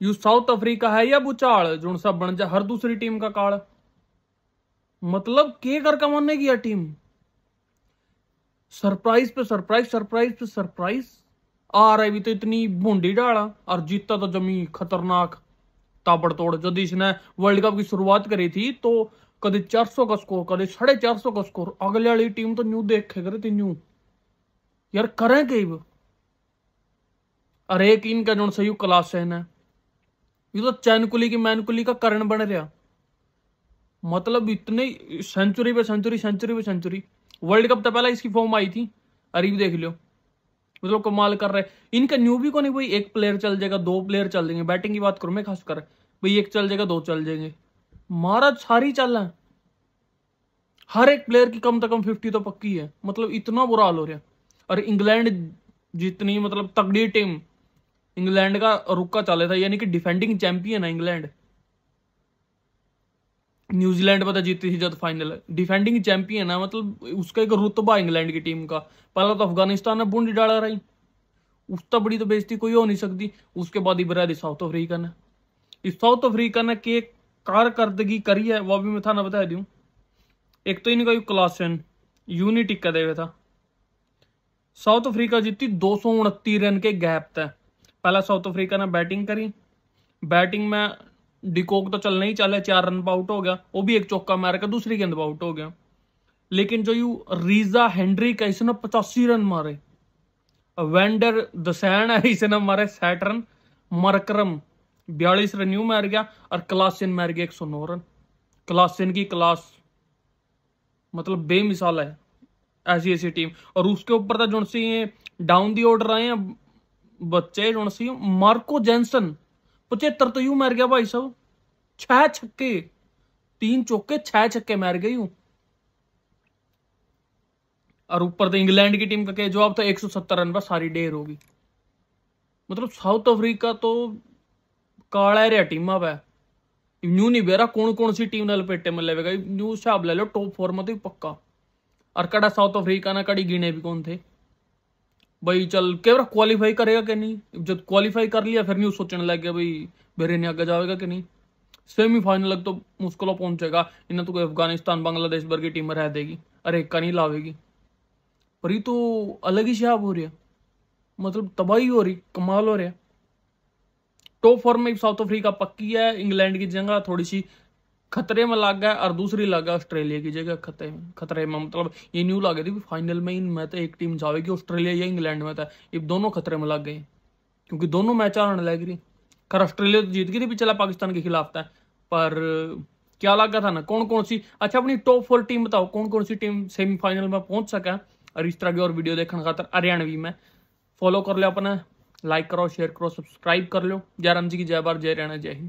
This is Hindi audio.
यू साउथ अफ्रीका है या बुचाल जो सा बन जा हर दूसरी टीम का काल। मतलब के कर कमाने की टीम? सरप्राइज़ पे सरप्राइज़ सरप्राइज़ पे सरप्राइज़। आ रहा भी तो इतनी भूडी डाला, और जीता तो जमी खतरनाक ताबड़तोड़। जब इसने वर्ल्ड कप की शुरुआत करी थी तो कभी चार सौ का स्कोर कभी साढ़े चार सौ का स्कोर अगले वाली टीम तो न्यू देखे, करे थी न्यू। यार करें कई अरे एक इनका जो सही क्लास है ना। ये तो चैनकुली की मैनकुली का करण बन रहा। मतलब इतने सेंचुरी पे सेंचुरी सेंचुरी पे सेंचुरी वर्ल्ड कप तो पहले इसकी फॉर्म आई थी। अरे देख लो मतलब कमाल कर रहे इनका न्यू भी को नहीं भाई? एक प्लेयर चल जाएगा, दो प्लेयर चल जाएँगे। बैटिंग की बात करूँ मैं, खास कर। भाई एक चल जाएगा, दो चल जाएँगे। महाराज सारी चल रहा है। हर एक प्लेयर की कम से कम फिफ्टी तो पक्की है। मतलब इतना बुरा हाल हो रहा है। और इंग्लैंड जितनी मतलब तगड़ी टीम इंग्लैंड का रुका चले था, यानी कि डिफेंडिंग चैंपियन है इंग्लैंड। न्यूजीलैंड पता जीती थी जब फाइनल डिफेंडिंग चैंपियन है मतलब उसका एक रुतबा इंग्लैंड की टीम का। पहला तो अफ़गानिस्तान ने बूंदी डाला रही। उसका बड़ी तो बेजती कोई हो नहीं सकती। उसके बाद इबरादी साउथ अफ्रीका ने। इस साउथ अफ्रीका ने के कारकर्दगी करी है, वो भी मैं था ना बता दू। एक तो इनका क्लासन यूनिटी का देवे था। साउथ अफ्रीका जीती दो रन के गैप था पहला साउथ अफ्रीका ने बैटिंग करी। बैटिंग में डिकोक तो चलना ही चले, चार रन पर आउट हो गया। वो भी एक चौका मार के दूसरी गेंद पर आउट हो गया। लेकिन जो यू रीजा हेनरी का इसने पचासी रन मारे। वेंडर दसैन है, इसने मारे साठ रन। मरकरम बयालीस रन यू मार गया और क्लासिन मार गया एक सौ नौ रन। क्लासिन की क्लास मतलब बेमिसाल है, ऐसी ऐसी टीम और उसके ऊपर था जो सी डाउन दी ऑर्डर आए हैं बच्चे जो सी मार्को जेंसन पचहत्तर तो यू मार गया भाई साहब छह छक्के तीन चौके छह छक्के मार गए यूँ और ऊपर तो इंग्लैंड की टीम का जवाब था एक सौ सत्तर रन पर सारी डेर होगी मतलब साउथ अफ्रीका तो काला रहा टीम अब न्यू नहीं बेरा कौन कौन सी टीम ने लपेटे में लेगा न्यू हिसाब ले लो टॉप फोर में तो पक्का और कड़ा साउथ अफ्रीका ना कड़ी गिने भी कौन थे भाई चल, केवरा क्वालिफाई करेगा कि नहीं? जब क्वालिफाई कर लिया, फिर नहीं सोचने लग गया भाई, मेरे ने आगे जाएगा कि नहीं? सेमीफाइनल तक तो मुश्किल पहुंचेगा। इन्हें तो कोई अफ़गानिस्तान, बांग्लादेश भर की टीम रह देगी। अरे, एक का नहीं लावेगी। पर ये तो अलग ही शहाब हो रही मतलब तबाही हो रही, कमाल हो रहा टॉप फॉर्म में साउथ अफ्रीका पक्की है इंग्लैंड की जगह, थोड़ी सी खतरे में लग गया और दूसरी लग गया ऑस्ट्रेलिया की जगह खतरे में खतरे में मतलब ये न्यू लगे थी फाइनल में में तो एक टीम जाएगी ऑस्ट्रेलिया या इंग्लैंड में था। ये दोनों खतरे में लग गए। क्योंकि दोनों मैच आने लग रही। खैर, ऑस्ट्रेलिया तो जीत गई थी पिछला पाकिस्तान के खिलाफ था। पर क्या लगा था ना कौन कौन सी अच्छा अपनी टॉप फोर टीम बताओ कौन कौन सी टीम सेमीफाइनल में पहुँच सका? और इस तरह की और वीडियो देखने खातर हरियाणवी में। फॉलो कर लो अपना लाइक करो शेयर करो सब्सक्राइब कर लो जय राम जी की जय बार जय रहना जय हिंद।